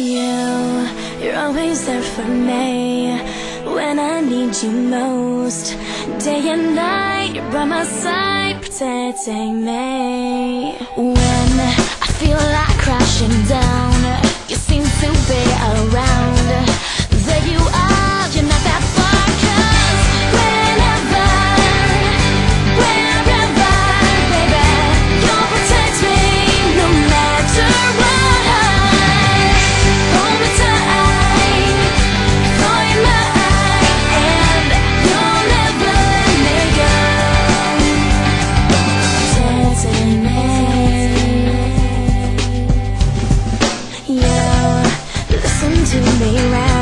You, you're always there for me When I need you most. Day and night, you're by my side Protecting me. When I feel like crashing down to me round.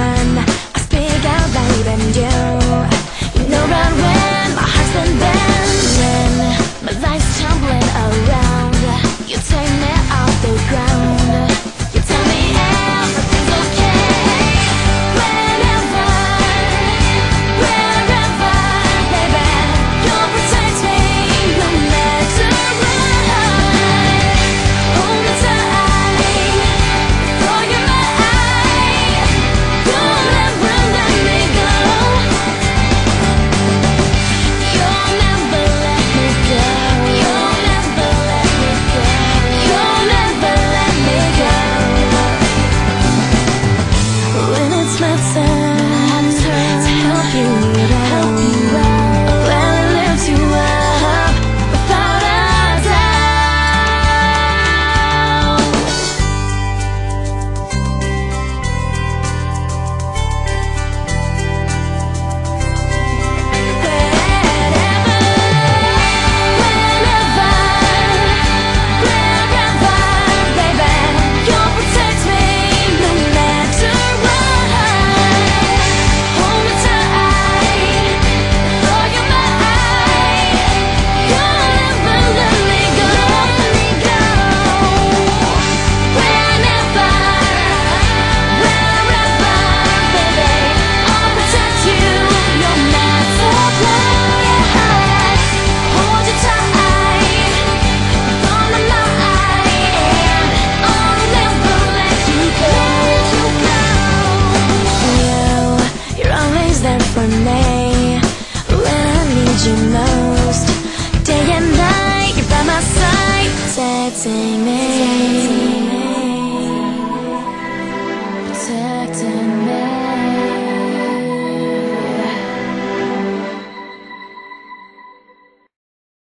need you most Day and night, you're by my side Texting me